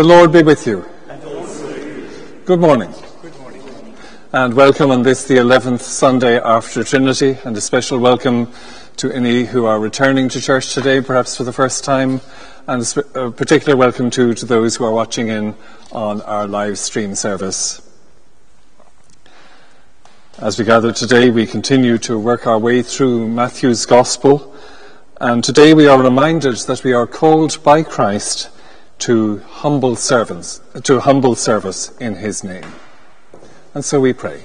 The Lord be with you. And also, Good morning. Good morning. And welcome on this, the 11th Sunday after Trinity, and a special welcome to any who are returning to church today, perhaps for the first time, and a particular welcome too to those who are watching in on our live stream service. As we gather today, we continue to work our way through Matthew's Gospel, and today we are reminded that we are called by Christ to humble servants, to humble service in his name. And so we pray.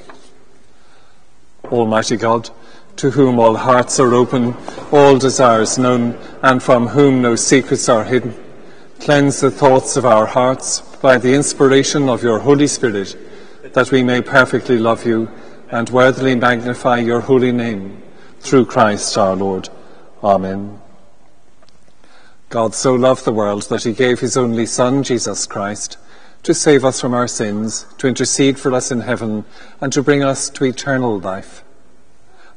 Almighty God, to whom all hearts are open, all desires known, and from whom no secrets are hidden, cleanse the thoughts of our hearts by the inspiration of your Holy Spirit, that we may perfectly love you and worthily magnify your holy name, through Christ our Lord. Amen. God so loved the world that he gave his only Son, Jesus Christ, to save us from our sins, to intercede for us in heaven, and to bring us to eternal life.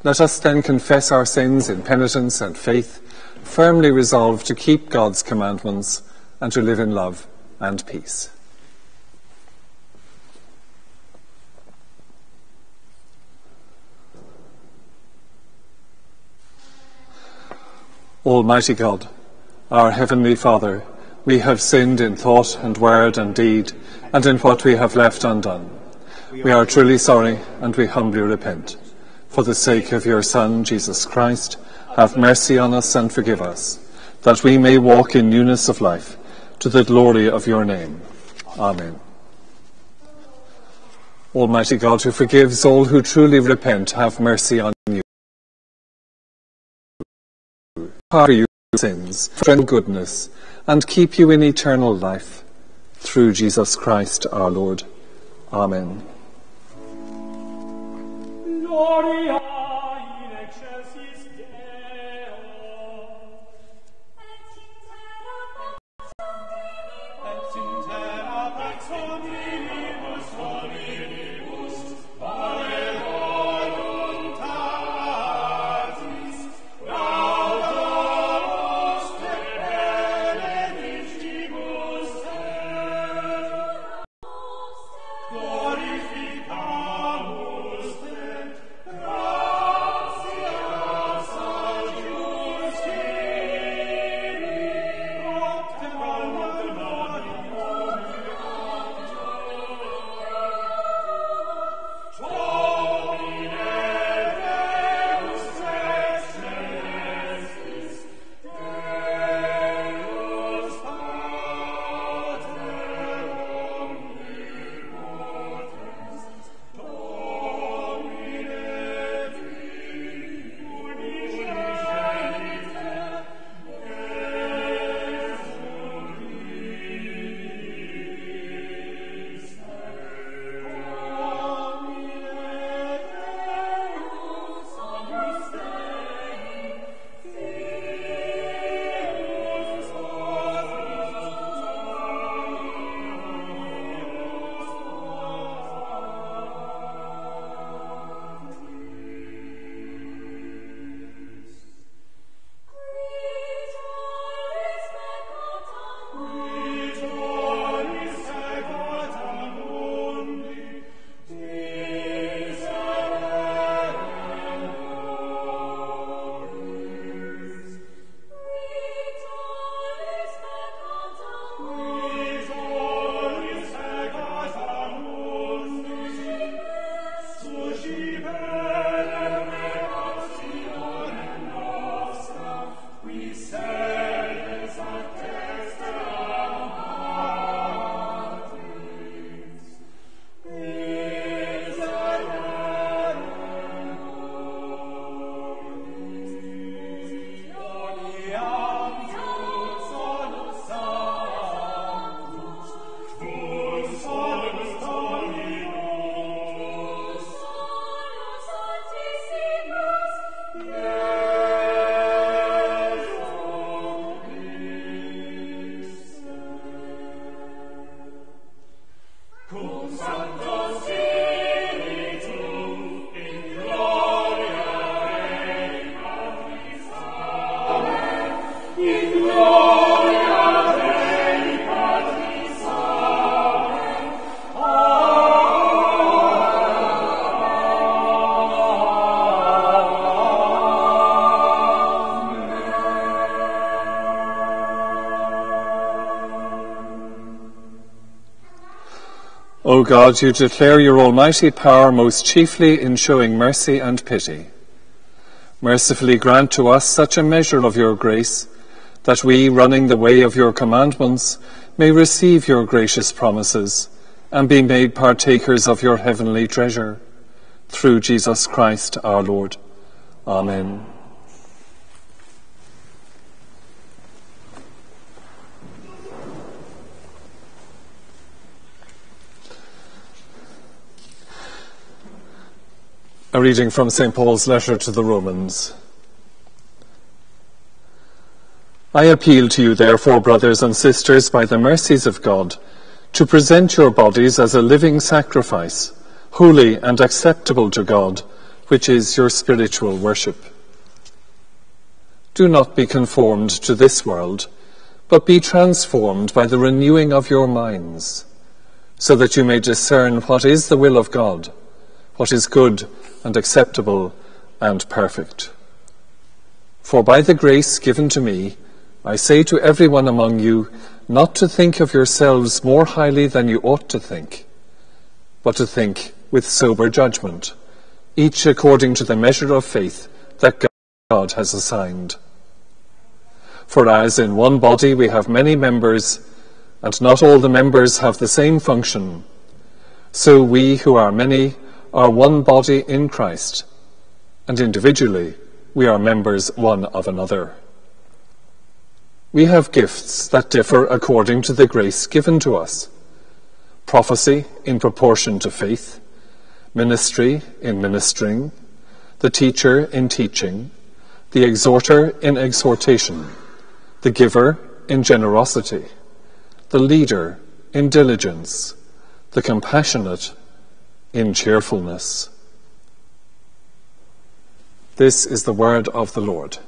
Let us then confess our sins in penitence and faith, firmly resolved to keep God's commandments and to live in love and peace. Almighty God, our Heavenly Father, we have sinned in thought and word and deed, and in what we have left undone. We are truly sorry, and we humbly repent. For the sake of your Son, Jesus Christ, have mercy on us and forgive us, that we may walk in newness of life, to the glory of your name. Amen. Almighty God, who forgives all who truly repent, have mercy on you. Sins, friend goodness, and keep you in eternal life. Through Jesus Christ our Lord. Amen. Gloria O God, you declare your almighty power most chiefly in showing mercy and pity. Mercifully grant to us such a measure of your grace that we, running the way of your commandments, may receive your gracious promises and be made partakers of your heavenly treasure. Through Jesus Christ our Lord. Amen. A reading from St. Paul's letter to the Romans. I appeal to you, therefore, brothers and sisters, by the mercies of God, to present your bodies as a living sacrifice, holy and acceptable to God, which is your spiritual worship. Do not be conformed to this world, but be transformed by the renewing of your minds, so that you may discern what is the will of God, what is good and acceptable and perfect. For by the grace given to me, I say to everyone among you not to think of yourselves more highly than you ought to think, but to think with sober judgment, each according to the measure of faith that God has assigned. For as in one body we have many members, and not all the members have the same function, so we who are many are one body in Christ, and individually we are members one of another. We have gifts that differ according to the grace given to us prophecy in proportion to faith, ministry in ministering, the teacher in teaching, the exhorter in exhortation, the giver in generosity, the leader in diligence, the compassionate in cheerfulness. This is the word of the Lord.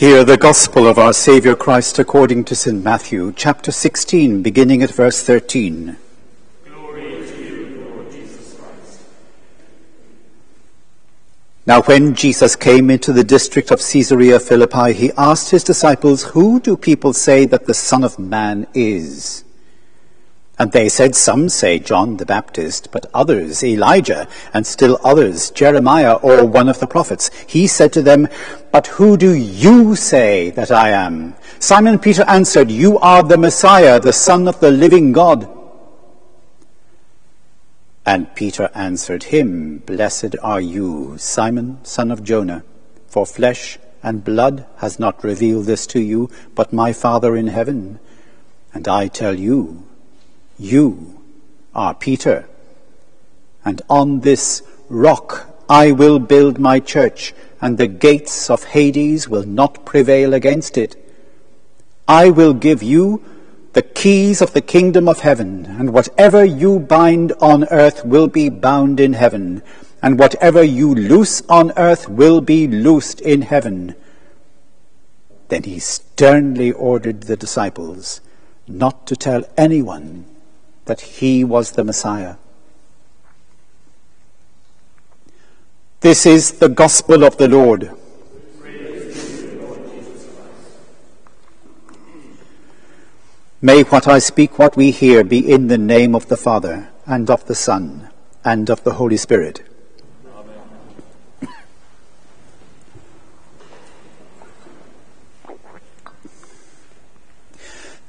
Hear the gospel of our Saviour Christ according to St. Matthew, chapter 16, beginning at verse 13. Now, when Jesus came into the district of Caesarea Philippi, he asked his disciples, Who do people say that the Son of Man is? And they said, Some say John the Baptist, but others Elijah, and still others Jeremiah or one of the prophets. He said to them, But who do you say that I am? Simon Peter answered, You are the Messiah, the Son of the living God. And Peter answered him, Blessed are you, Simon, son of Jonah, for flesh and blood has not revealed this to you, but my Father in heaven. And I tell you, you are Peter, and on this rock I will build my church, and the gates of Hades will not prevail against it. I will give you the keys of the kingdom of heaven, and whatever you bind on earth will be bound in heaven, and whatever you loose on earth will be loosed in heaven. Then he sternly ordered the disciples not to tell anyone that he was the Messiah. This is the gospel of the Lord. May what I speak, what we hear, be in the name of the Father, and of the Son, and of the Holy Spirit.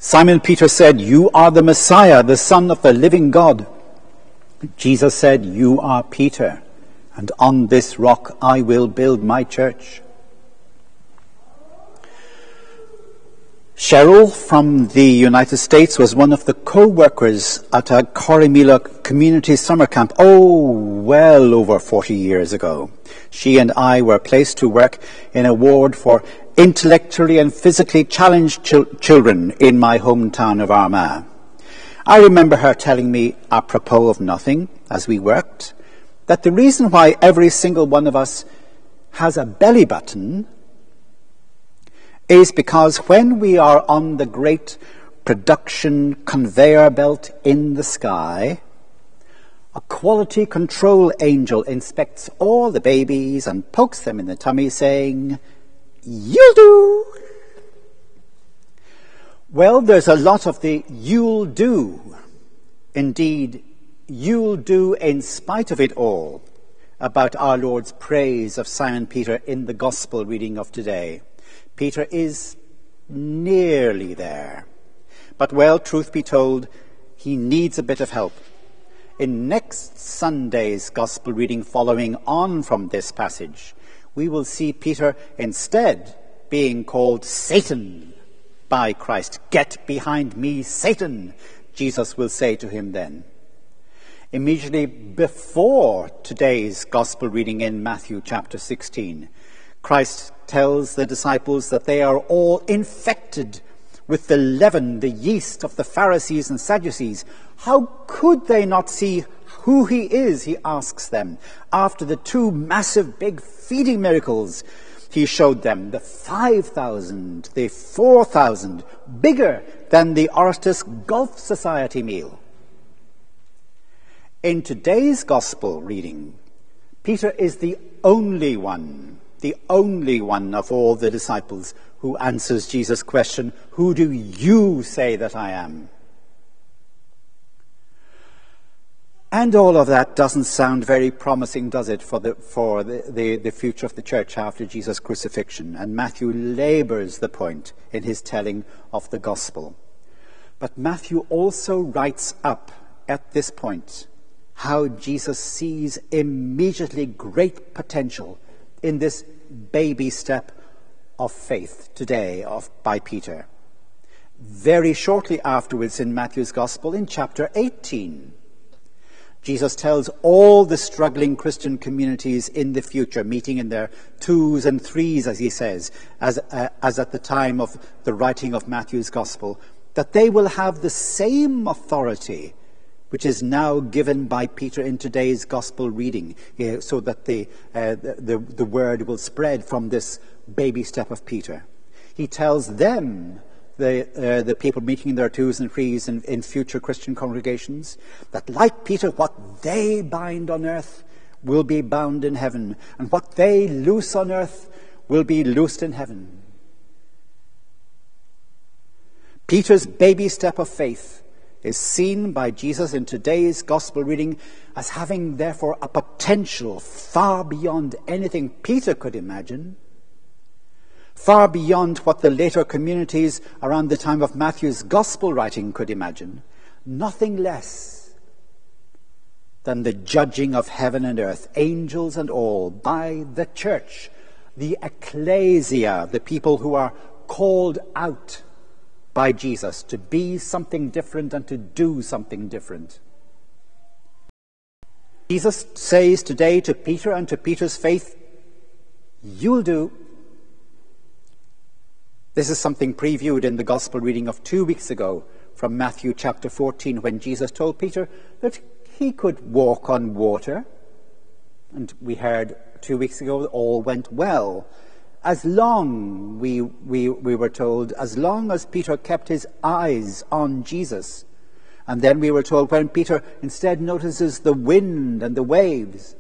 Simon Peter said, You are the Messiah, the Son of the living God. Jesus said, You are Peter, and on this rock I will build my church. Cheryl from the United States was one of the co-workers at a Corrymeela community summer camp, oh, well over 40 years ago. She and I were placed to work in a ward for intellectually and physically challenged children in my hometown of Armagh. I remember her telling me, apropos of nothing, as we worked, that the reason why every single one of us has a belly button is because when we are on the great production conveyor belt in the sky, a quality control angel inspects all the babies and pokes them in the tummy, saying, You'll do. Well, there's a lot of the you'll do. Indeed, you'll do in spite of it all about our Lord's praise of Simon Peter in the Gospel reading of today. Peter is nearly there. But, well, truth be told, he needs a bit of help. In next Sunday's Gospel reading following on from this passage, we will see Peter instead being called Satan by Christ. Get behind me, Satan, Jesus will say to him then. Immediately before today's gospel reading in Matthew chapter 16, Christ tells the disciples that they are all infected with the leaven, the yeast of the Pharisees and Sadducees. How could they not see who he is, he asks them, after the two massive big feeding miracles he showed them, the 5,000, the 4,000, bigger than the Orestes Golf Society meal. In today's Gospel reading, Peter is the only one, the only one of all the disciples who answers Jesus' question, Who do you say that I am? And all of that doesn't sound very promising, does it, for, the, for the, the, the, future of the church after Jesus' crucifixion? And Matthew labors the point in his telling of the gospel. But Matthew also writes up at this point how Jesus sees immediately great potential in this baby step of faith today of, by Peter. Very shortly afterwards in Matthew's gospel, in chapter 18, Jesus tells all the struggling Christian communities in the future, meeting in their twos and threes, as he says, as, uh, as at the time of the writing of Matthew's Gospel, that they will have the same authority which is now given by Peter in today's Gospel reading, uh, so that the, uh, the, the word will spread from this baby step of Peter. He tells them the, uh, the people meeting in their twos and threes in, in future Christian congregations, that like Peter, what they bind on earth will be bound in heaven, and what they loose on earth will be loosed in heaven. Peter's baby step of faith is seen by Jesus in today's gospel reading as having, therefore, a potential far beyond anything Peter could imagine, far beyond what the later communities around the time of Matthew's gospel writing could imagine, nothing less than the judging of heaven and earth, angels and all, by the church, the ecclesia, the people who are called out by Jesus to be something different and to do something different. Jesus says today to Peter and to Peter's faith, You'll do. This is something previewed in the gospel reading of two weeks ago from Matthew chapter 14 when Jesus told Peter that he could walk on water. And we heard two weeks ago that all went well as long, we, we, we were told, as long as Peter kept his eyes on Jesus. And then we were told when Peter instead notices the wind and the waves,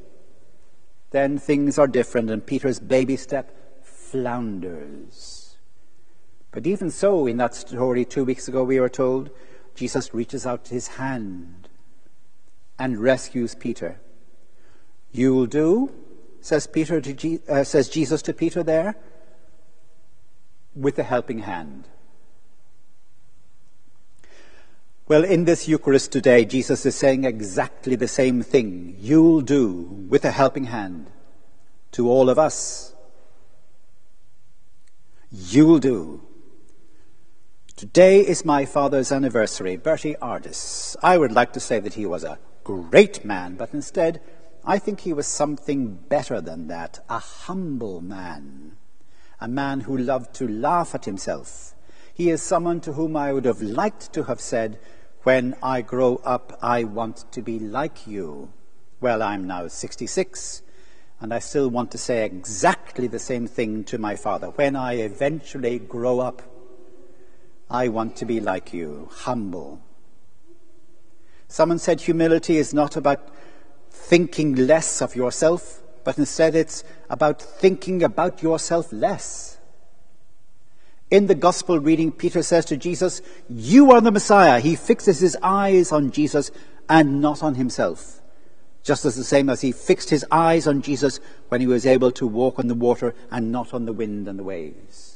then things are different and Peter's baby step flounders. But even so, in that story two weeks ago, we were told Jesus reaches out his hand and rescues Peter. You'll do says, Peter to Je- uh, says Jesus to Peter there, with a helping hand. Well, in this Eucharist today, Jesus is saying exactly the same thing. You'll do with a helping hand to all of us. You'll do. Today is my father's anniversary, Bertie Ardis. I would like to say that he was a great man, but instead, I think he was something better than that a humble man, a man who loved to laugh at himself. He is someone to whom I would have liked to have said, When I grow up, I want to be like you. Well, I'm now 66, and I still want to say exactly the same thing to my father. When I eventually grow up, I want to be like you, humble. Someone said humility is not about thinking less of yourself, but instead it's about thinking about yourself less. In the gospel reading, Peter says to Jesus, You are the Messiah. He fixes his eyes on Jesus and not on himself. Just as the same as he fixed his eyes on Jesus when he was able to walk on the water and not on the wind and the waves.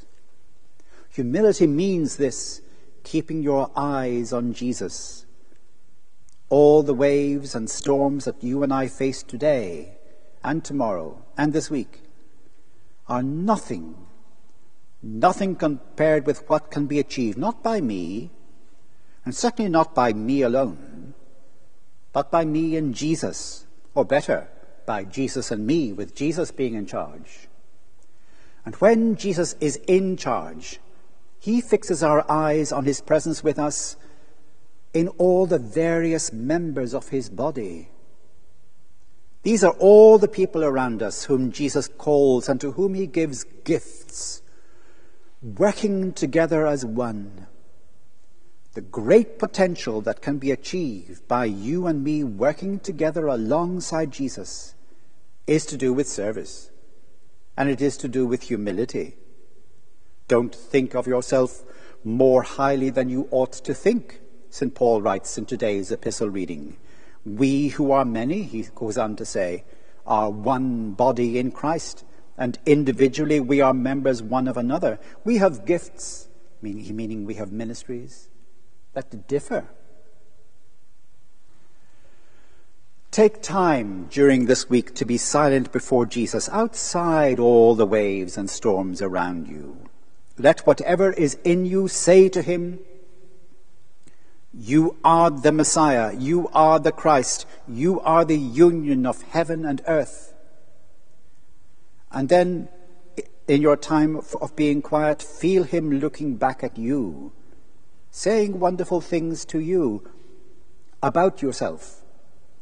Humility means this keeping your eyes on Jesus all the waves and storms that you and I face today and tomorrow and this week are nothing, nothing compared with what can be achieved, not by me, and certainly not by me alone, but by me and Jesus, or better, by Jesus and me, with Jesus being in charge. And when Jesus is in charge, he fixes our eyes on his presence with us in all the various members of his body. These are all the people around us whom Jesus calls and to whom he gives gifts, working together as one. The great potential that can be achieved by you and me working together alongside Jesus is to do with service, and it is to do with humility. Don't think of yourself more highly than you ought to think. St. Paul writes in today's epistle reading. We who are many, he goes on to say, are one body in Christ, and individually we are members one of another. We have gifts, meaning, meaning we have ministries that differ. Take time during this week to be silent before Jesus outside all the waves and storms around you. Let whatever is in you say to him, you are the Messiah. You are the Christ. You are the union of heaven and earth. And then, in your time of being quiet, feel Him looking back at you, saying wonderful things to you about yourself,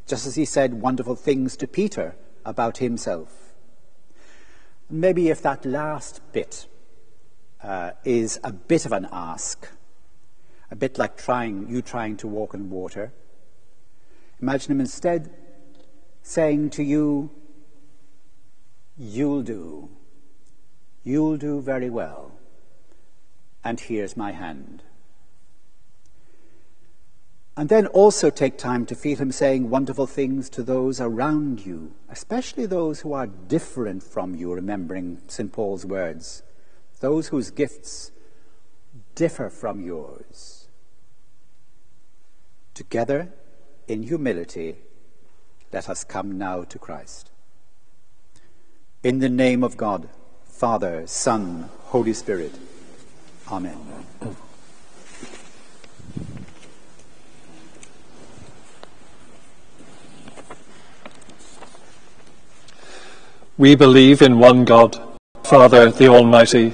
just as He said wonderful things to Peter about Himself. Maybe if that last bit uh, is a bit of an ask, a bit like trying, you trying to walk on water. Imagine him instead saying to you, You'll do. You'll do very well. And here's my hand. And then also take time to feel Him saying wonderful things to those around you, especially those who are different from you, remembering St. Paul's words, those whose gifts differ from yours. Together, in humility, let us come now to Christ. In the name of God, Father, Son, Holy Spirit. Amen. We believe in one God, Father, the Almighty,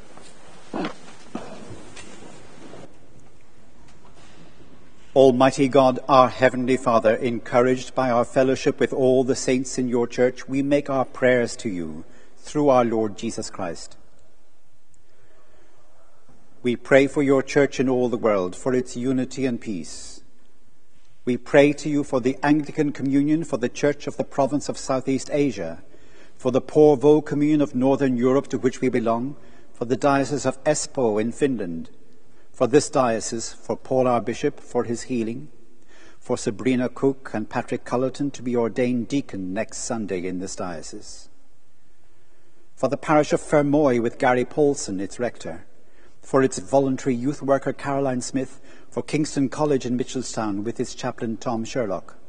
Almighty God, our Heavenly Father, encouraged by our fellowship with all the saints in your church, we make our prayers to you through our Lord Jesus Christ. We pray for your church in all the world, for its unity and peace. We pray to you for the Anglican Communion, for the Church of the province of Southeast Asia, for the Porvoo Communion of Northern Europe to which we belong, for the Diocese of Espoo in Finland, for this diocese, for Paul our Bishop, for his healing, for Sabrina Cook and Patrick Cullerton to be ordained deacon next Sunday in this diocese, for the parish of Fermoy with Gary Paulson, its rector, for its voluntary youth worker Caroline Smith, for Kingston College in Mitchelstown with its chaplain Tom Sherlock.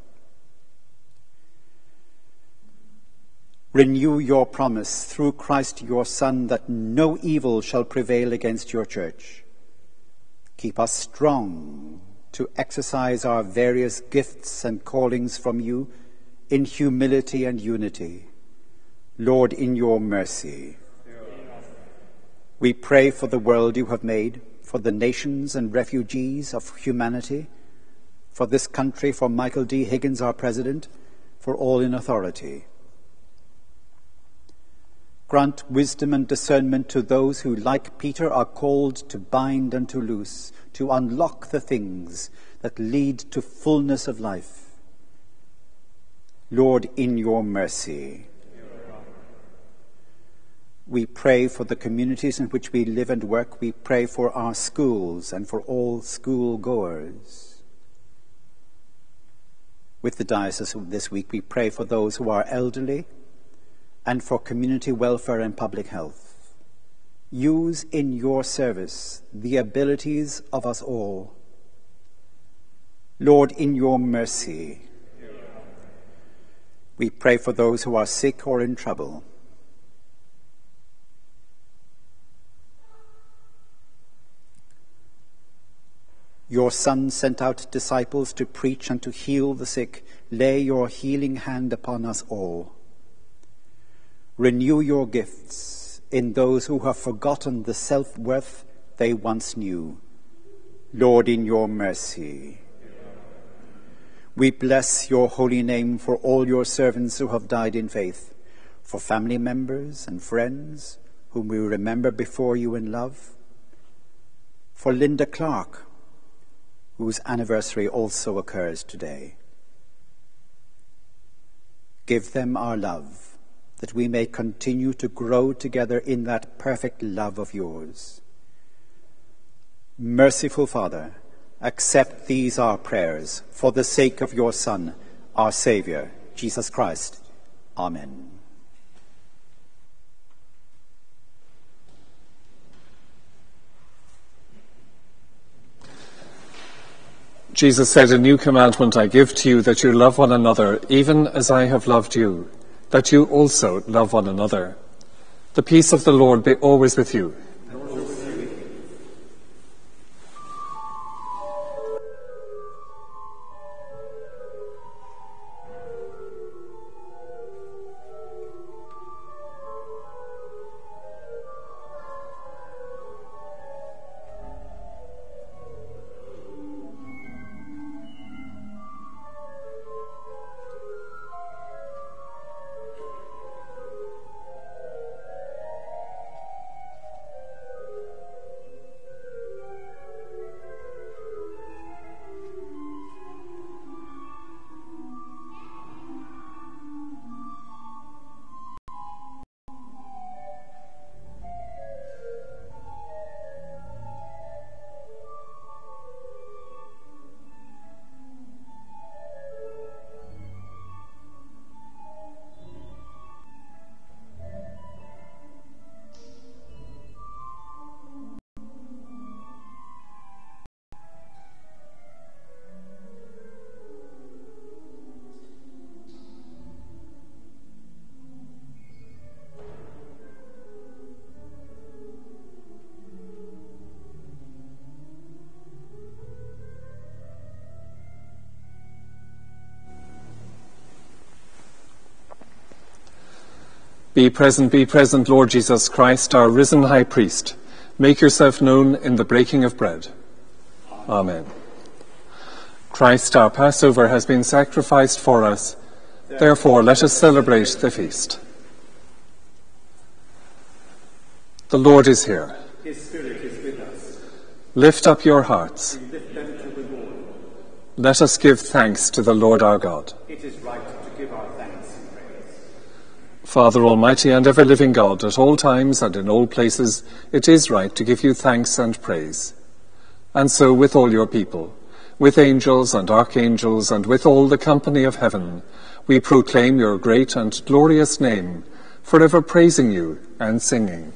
Renew your promise through Christ your Son that no evil shall prevail against your church. Keep us strong to exercise our various gifts and callings from you in humility and unity. Lord, in your mercy. We pray for the world you have made, for the nations and refugees of humanity, for this country, for Michael D. Higgins, our President, for all in authority. Grant wisdom and discernment to those who, like Peter, are called to bind and to loose, to unlock the things that lead to fullness of life. Lord, in your mercy. We pray for the communities in which we live and work. We pray for our schools and for all school goers. With the diocese this week, we pray for those who are elderly and for community welfare and public health. Use in your service the abilities of us all. Lord, in your mercy, we pray for those who are sick or in trouble. Your Son sent out disciples to preach and to heal the sick. Lay your healing hand upon us all. Renew your gifts in those who have forgotten the self worth they once knew. Lord, in your mercy. We bless your holy name for all your servants who have died in faith, for family members and friends whom we remember before you in love, for Linda Clark, whose anniversary also occurs today. Give them our love, that we may continue to grow together in that perfect love of yours. Merciful Father, accept these our prayers for the sake of your Son, our Saviour, Jesus Christ. Amen. Jesus said, A new commandment I give to you, that you love one another, even as I have loved you, that you also love one another. The peace of the Lord be always with you. Be present, be present, Lord Jesus Christ, our risen high priest. Make yourself known in the breaking of bread. Amen. Christ, our Passover, has been sacrificed for us. Therefore, let us celebrate the feast. The Lord is here. His Spirit is with us. Lift up your hearts. Lift them to the Lord. Let us give thanks to the Lord our God. It is right to give our thanks and praise. Father Almighty and ever living God, at all times and in all places, it is right to give you thanks and praise. And so with all your people, with angels and archangels, and with all the company of heaven, we proclaim your great and glorious name, forever praising you and singing.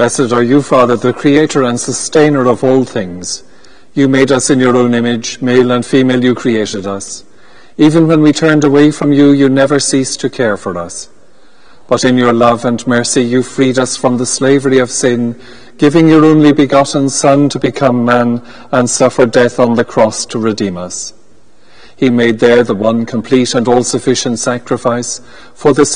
Blessed are you, Father, the creator and sustainer of all things. You made us in your own image, male and female you created us. Even when we turned away from you, you never ceased to care for us. But in your love and mercy, you freed us from the slavery of sin, giving your only begotten Son to become man and suffer death on the cross to redeem us. He made there the one complete and all sufficient sacrifice for the